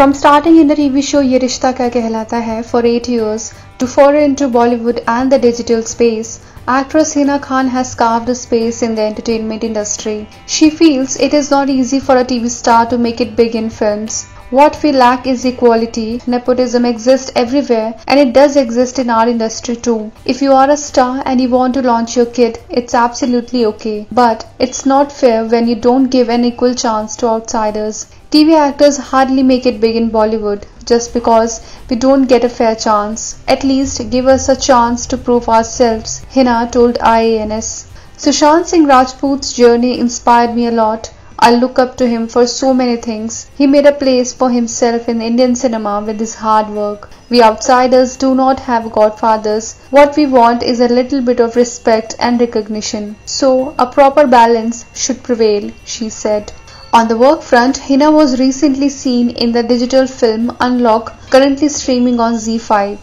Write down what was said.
From starting in the TV show Yeh Rishta Kya Kehlata Hai for 8 years to foray into Bollywood and the digital space, actress Hina Khan has carved a space in the entertainment industry. She feels it is not easy for a TV star to make it big in films. What we lack is equality. Nepotism exists everywhere and it does exist in our industry too. If you are a star and you want to launch your kid, it's absolutely okay. But it's not fair when you don't give an equal chance to outsiders. TV actors hardly make it big in Bollywood just because we don't get a fair chance. At least give us a chance to prove ourselves, Hina told IANS. Sushant Singh Rajput's journey inspired me a lot. I look up to him for so many things. He made a place for himself in Indian cinema with his hard work. We outsiders do not have godfathers. What we want is a little bit of respect and recognition. So, a proper balance should prevail, she said. On the work front, Hina was recently seen in the digital film Unlock, currently streaming on ZEE5.